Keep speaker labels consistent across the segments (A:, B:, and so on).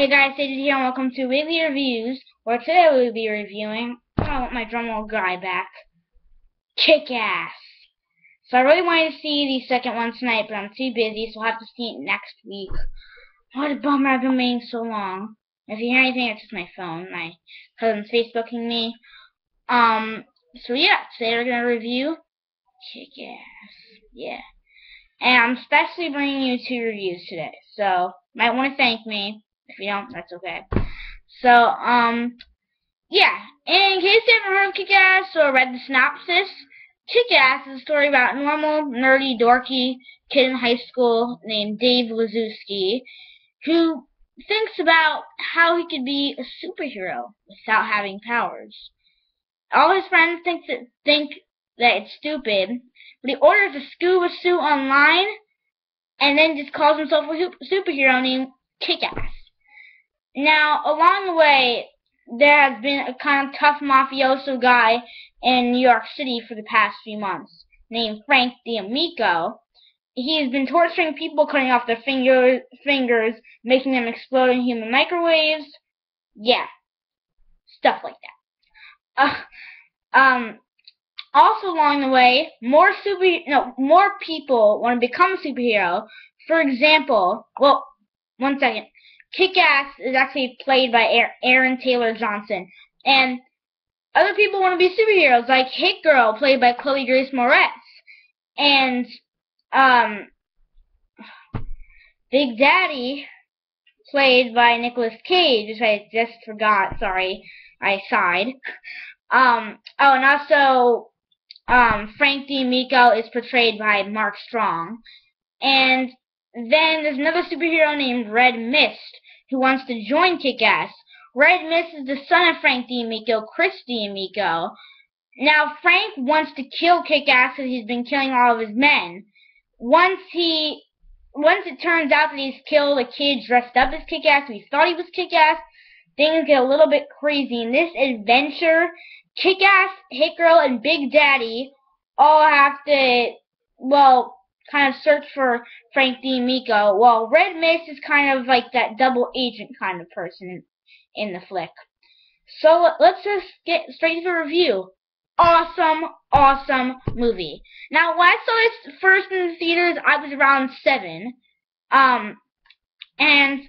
A: Hey guys, Sadie here and welcome to Weekly Reviews, where today we'll be reviewing, I want my drumroll guy back, Kick-Ass. So I really wanted to see the second one tonight, but I'm too busy, so I'll have to see it next week. What a bummer I've been waiting so long. If you hear anything, it's just my phone. My cousin's Facebooking me. Um, so yeah, today we're going to review Kick-Ass. Yeah. And I'm especially bringing you two reviews today, so might want to thank me. If you don't, that's okay. So, um, yeah. In case you haven't heard of Kick-Ass or read the synopsis, Kick-Ass is a story about a normal, nerdy, dorky kid in high school named Dave Lizewski who thinks about how he could be a superhero without having powers. All his friends think that think that it's stupid, but he orders a scuba suit online and then just calls himself a superhero named Kick-Ass. Now, along the way, there has been a kind of tough mafioso guy in New York City for the past few months named Frank D'Amico. He's been torturing people, cutting off their finger, fingers, making them explode in human microwaves. Yeah, stuff like that. Uh, um, also along the way, more super no more people want to become a superhero. For example, well, one second. Kick-Ass is actually played by Aaron Taylor Johnson. And other people want to be superheroes, like Hit Girl, played by Chloe Grace Moretz. And, um, Big Daddy, played by Nicolas Cage, which I just forgot, sorry, I sighed. Um, oh, and also, um, Frank D'Amico is portrayed by Mark Strong. And then there's another superhero named Red Mist who wants to join Kick-Ass. Red Mist is the son of Frank D'Amico, Chris D'Amico. Now, Frank wants to kill Kick-Ass because he's been killing all of his men. Once he, once it turns out that he's killed a kid dressed up as Kick-Ass, he thought he was Kick-Ass, things get a little bit crazy. In this adventure, Kick-Ass, Hit Girl, and Big Daddy all have to, well, kind of search for Frank D'Amico, while Red Mist is kind of like that double agent kind of person in the flick. So let's just get straight to the review. Awesome, awesome movie. Now, when I saw this first in the theaters, I was around seven. Um, and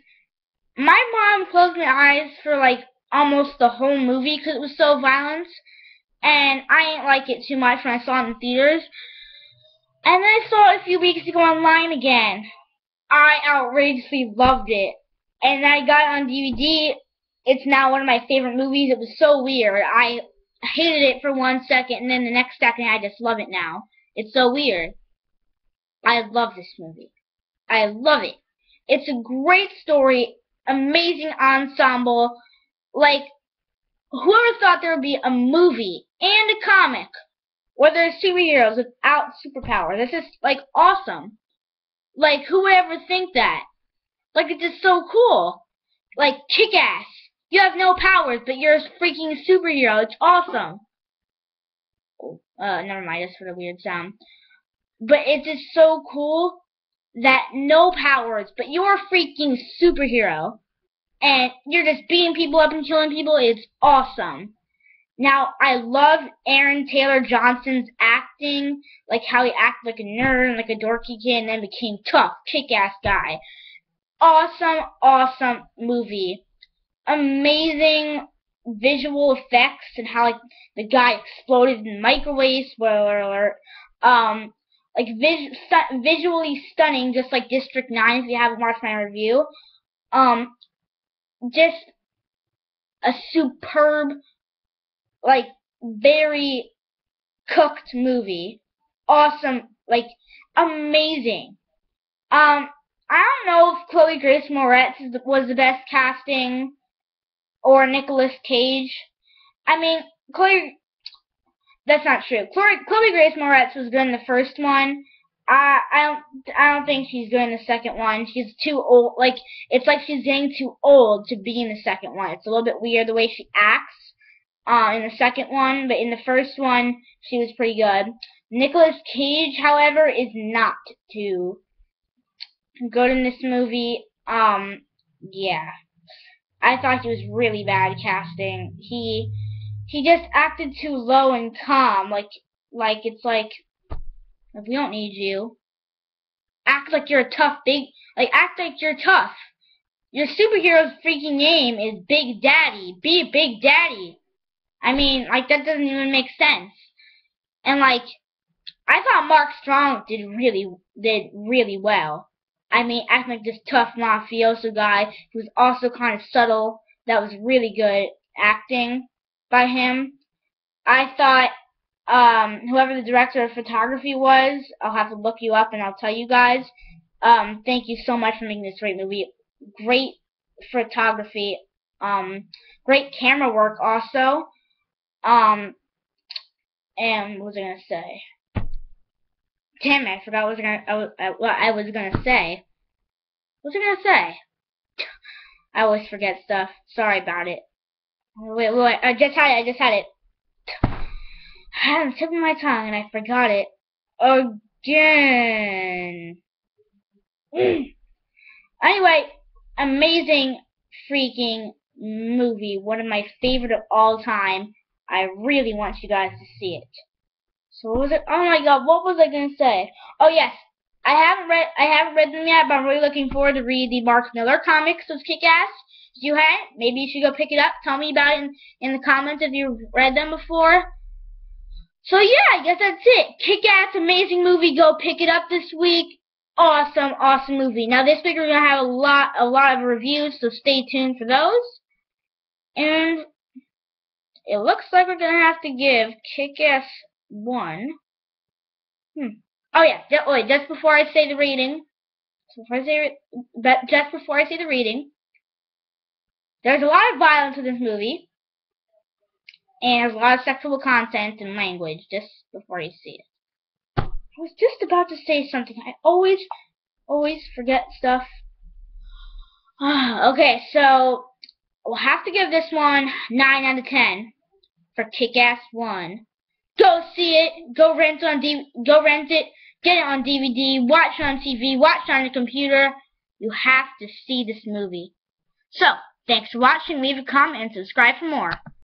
A: my mom closed my eyes for like almost the whole movie because it was so violent. And I didn't like it too much when I saw it in theaters. And then I saw it a few weeks ago online again. I outrageously loved it. And I got it on DVD. It's now one of my favorite movies. It was so weird. I hated it for one second, and then the next second I just love it now. It's so weird. I love this movie. I love it. It's a great story, amazing ensemble. Like, whoever thought there would be a movie and a comic where there's superheroes without superpowers. This is like awesome. Like who would ever think that? Like it's just so cool. Like kick ass. You have no powers, but you're a freaking superhero. It's awesome. Oh, uh, never mind. That's for the weird sound. But it's just so cool that no powers, but you're a freaking superhero, and you're just beating people up and killing people. It's awesome. Now, I love Aaron Taylor Johnson's acting, like how he acted like a nerd and like a dorky kid and then became tough, kick-ass guy. Awesome, awesome movie. Amazing visual effects and how like the guy exploded in microwaves, spoiler alert. Um, like vis visually stunning, just like District 9 if you haven't watched my review. Um, just a superb like very cooked movie. Awesome, like amazing. Um, I don't know if Chloe Grace Moretz was the best casting or Nicolas Cage. I mean, Chloe. That's not true. Chloe, Chloe Grace Moretz was good in the first one. I I don't I don't think she's good in the second one. She's too old. Like it's like she's getting too old to be in the second one. It's a little bit weird the way she acts uh, in the second one, but in the first one, she was pretty good. Nicolas Cage, however, is not too good in this movie. Um, yeah. I thought he was really bad casting. He he just acted too low and calm, like like it's like we don't need you. Act like you're a tough big like act like you're tough. Your superhero's freaking name is Big Daddy. Be a Big Daddy. I mean, like that doesn't even make sense. And like I thought Mark Strong did really did really well. I mean, acting like this tough mafioso guy who's also kind of subtle. That was really good acting by him. I thought um, whoever the director of photography was, I'll have to look you up and I'll tell you guys. Um, thank you so much for making this great movie. Great photography. Um, great camera work also. Um, and what was I gonna say? Damn I forgot what I was gonna I I, what I was gonna say. What was I gonna say? I always forget stuff. Sorry about it. Wait, wait, I just had it, I just had it. I had it tip of my tongue and I forgot it. Again. anyway, amazing freaking movie. One of my favorite of all time. I really want you guys to see it. So what was it? Oh my god, what was I gonna say? Oh yes, I haven't read I haven't read them yet, but I'm really looking forward to read the Mark Millar comics of Kick-Ass. If you haven't, maybe you should go pick it up. Tell me about it in, in the comments if you've read them before. So yeah, I guess that's it. Kick-Ass, amazing movie. Go pick it up this week. Awesome, awesome movie. Now this week we're gonna have a lot, a lot of reviews, so stay tuned for those. And it looks like we're gonna have to give Kick-Ass one. Hmm. Oh yeah, just, wait, just before I say the reading, before I say just before I say the reading, there's a lot of violence in this movie, and there's a lot of sexual content and language. Just before you see it, I was just about to say something. I always, always forget stuff. okay, so we'll have to give this one nine out of ten for Kick-Ass One. Go see it. Go rent on D go rent it. Get it on DVD. Watch it on TV. Watch it on your computer. You have to see this movie. So, thanks for watching. Leave a comment and subscribe for more.